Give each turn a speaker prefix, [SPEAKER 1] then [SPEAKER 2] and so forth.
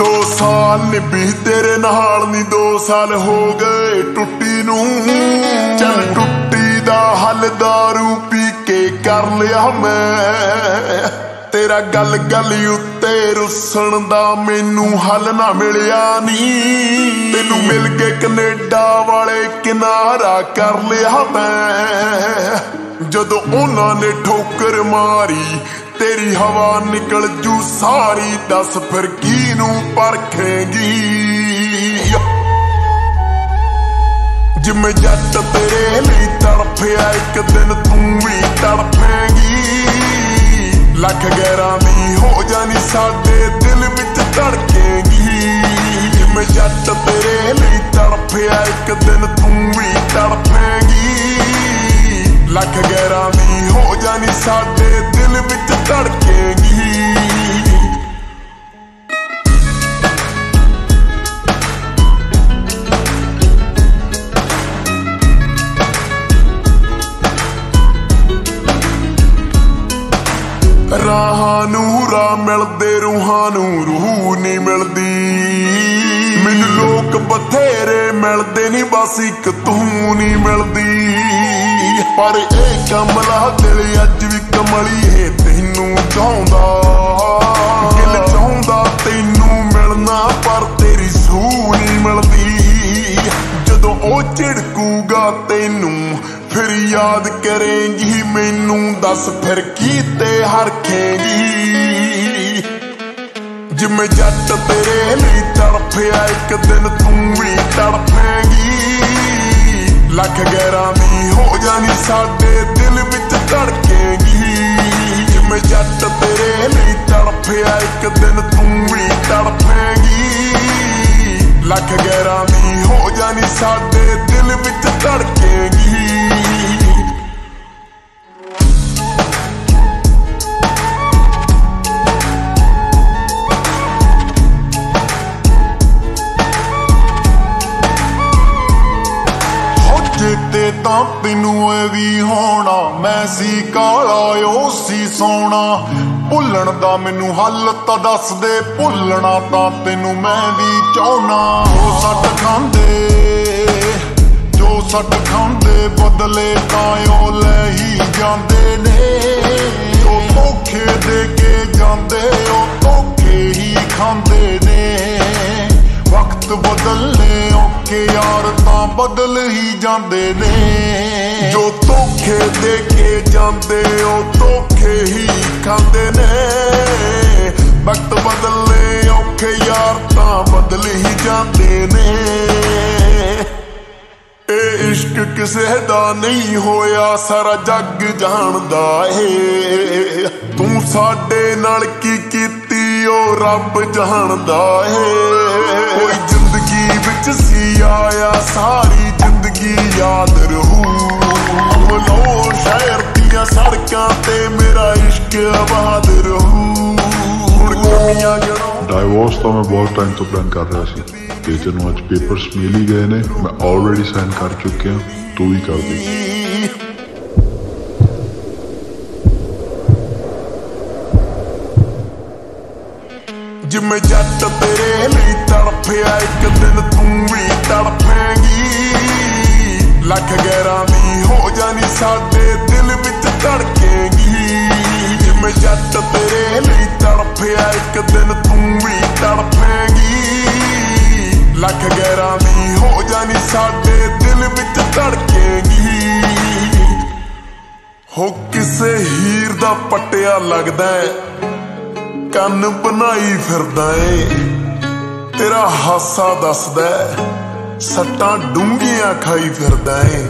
[SPEAKER 1] ਗੱਲ ਨਿਭੀ, ਤੇਰੇ ਨਾਲ ਨਹੀਂ 2 ਸਾਲ ਹੋ ਗਏ ਟੁੱਟੀ ਨੂੰ। ਚੱਲ ਟੁੱਟੀ ਦਾ ਹੱਲ दारू ਪੀ ਕੇ ਕਰ ਲਿਆ ਮੈਂ। ਤੇਰਾ ਗੱਲ ਗੱਲ ਉੱਤੇ ਰੁੱਸਣ ਦਾ ਮੈਨੂੰ ਹੱਲ ਨਾ ਮਿਲਿਆ ਨਹੀਂ ਤੈਨੂੰ ਮਿਲ ਕੇ ਕੈਨੇਡਾ ਵਾਲੇ ਕਿਨਾਰਾ ਕਰ ਲਿਆ ਮੈਂ। ਜਦੋਂ ਉਹਨਾਂ ਨੇ ਠੋਕਰ ਮਾਰੀ ਤੇਰੀ ਹਵਾ ਨਿਕਲ ਜੂ ਸਾਰੀ, ਦੱਸ ਫਿਰ ਕੀ ਨੂੰ ਪਰਖੇਗੀ? ਜਿਵੇਂ ਜੱਟ ਤੇਰੇ ਲਈ ਤੜਫਿਆ ਇੱਕ ਦਿਨ ਤੂੰ ਵੀ ਰਾਹਾਂ ਨੂੰ ਰਾਹ ਮਿਲਦੇ ਰੂਹਾਂ ਨੂੰ ਰੂਹ ਨਹੀਂ ਮਿਲਦੀ। ਮੈਨੂੰ ਲੋਕ ਬਥੇਰੇ ਮਿਲਦੇ ਨਹੀਂ ਬਸ ਇੱਕ ਤੂੰ ਨਹੀਂ ਮਿਲਦੀ। ਪਰ ਇਹ ਕਮਲਾ ਦਿਲ ਅੱਜ ਵੀ ਕਮਲੀ ਹੈ ਤੈਨੂੰ ਚਾਹੁੰਦਾ। ਯਾਦ ਕਰੇਂਗੀ, ਮੈਨੂੰ ਦੱਸ ਫਿਰ ਕੀ ਤੇ ਹਰਖੇਗੀ। ਜਿਵੇਂ ਜੱਟ ਤੇਰੇ ਲਈ ਤੜਫਿਆ, ਇੱਕ ਦਿਨ ਤੂੰ ਵੀ ਤੜਫੇਗੀ। ਲੱਖ ਗੈਰਾਂ ਦੀ ਹੋ ਜਾਣੀ, ਸਾਡੇ ਦਿਲ ਵਿੱਚ ਧੜਕੇਗੀ। ਜਿਵੇਂ ਜੱਟ ਤੇਰੇ ਲਈ ਤੜਫਿਆ, ਇੱਕ ਦਿਨ
[SPEAKER 2] ਚੇਤੇ ਤਾਂ ਤੈਨੂੰ ਇਹ ਵੀ ਹੋਣਾ। ਮੈਂ ਸੀ ਕਾਲਾ, ਉਹ ਸੀ ਸੋਣਾ ਭੁੱਲਣ ਦਾ ਮੈਨੂੰ ਹੱਲ ਤਾਂ ਦੱਸ ਦੇ। ਭੁੱਲਣਾ ਤਾਂ ਤੈਨੂੰ ਮੈਂ ਵੀ ਚਾਹਣਾ ਉਹ ਸੱਟ ਖਾਂਦੇ, ਜੋ ਸੱਟ ਖਾਂਦੇ, ਬਦਲੇ ਤਾਂ ਉਹ ਲੈ ਹੀ ਜਾਂਦੇ ਨੇ। ਜੋ ਧੋਖੇ ਦੇ ਕੇ ਜਾਂਦੇ, ਉਹ ਧੋਖੇ ਹੀ ਖਾਂਦੇ ਨੇ। ਬਦਲ ਹੀ ਜਾਂਦੇ ਨੇ।
[SPEAKER 1] ਜੋ ਧੋਖੇ ਦੇ ਕੇ ਜਾਂਦੇ, ਉਹ ਧੋਖੇ ਹੀ ਖਾਂਦੇ ਨੇ। ਵਕਤ ਬਦਲੇ ਔਖੇ ਯਾਰ ਤਾਂ ਬਦਲ ਹੀ ਜਾਂਦੇ ਨੇ। ਇਹ ਇਸ਼ਕ ਕਿਸੇ ਦਾ ਨਹੀਂ ਹੋਇਆ, ਸਾਰਾ ਜੱਗ ਜਾਣਦਾ ਏ। ਤੂੰ ਸਾਡੇ ਨਾਲ ਕੀ ਕੀਤੀ, ਉਹ ਰੱਬ ਜਾਣਦਾ ਏ। ਕੋਈ ਵਿੱਚ ਸੀ ਆਇਆ ਸਾਰੀ ਜ਼ਿੰਦਗੀ ਯਾਦ ਰਹੂ। ਮਲੋ ਸ਼ਹਿਰ ਦੀਆਂ ਸੜਕਾਂ ਤੇ ਮੇਰਾ ਇਸ਼ਕ ਆਬਾਦ ਰਹੂ।
[SPEAKER 3] ਡਾਈਵੋਰਸ ਤਾਂ ਮੈਂ ਬਹੁਤ ਟਾਈਮ ਤੋਂ ਪਲਾਨ ਕਰ ਰਿਹਾ ਸੀ ਤੇ ਤੈਨੂੰ ਅੱਜ ਪੇਪਰਸ ਮਿਲ ਹੀ ਗਏ ਨੇ। ਮੈਂ ਆਲਰੇਡੀ ਸਾਈਨ ਕਰ ਚੁੱਕਿਆ। ਤੂੰ ਵੀ ਕਰ ਦੇ।
[SPEAKER 1] ਜਿਵੇਂ ਜੱਟ ਤੇਰੇ ਲਈ ਤੜਫਿਆ ਇੱਕ ਦਿਨ ਤੂੰ ਵੀ ਤੜਫੇਗੀ। ਲੱਖ ਗੈਰਾਂ ਦੀ ਹੋ ਜਾਣੀ ਸਾਡੇ ਦਿਲ ਵਿੱਚ ਧੜਕੇਗੀ। ਜਿਵੇਂ ਜੱਟ ਤੇਰੇ ਲਈ ਤੜਫਿਆ ਇੱਕ ਦਿਨ ਤੂੰ ਵੀ ਤੜਫੇਗੀ। ਲੱਖ ਗੈਰਾਂ ਦੀ ਹੋ ਜਾਣੀ ਸਾਡੇ ਦਿਲ ਵਿੱਚ ਧੜਕੇਗੀ। ਹੋ ਕਿਸੇ ਹੀਰ ਦਾ ਪਟਿਆ ਲੱਗਦਾ ਹੈ। ਕੰਨ ਬਣਾਈ ਫਿਰਦਾ ਏ। ਤੇਰਾ ਹਾਸਾ ਦੱਸਦਾ ਸੱਟਾਂ ਡੂੰਘੀਆਂ ਖਾਈ ਫਿਰਦਾ ਏ।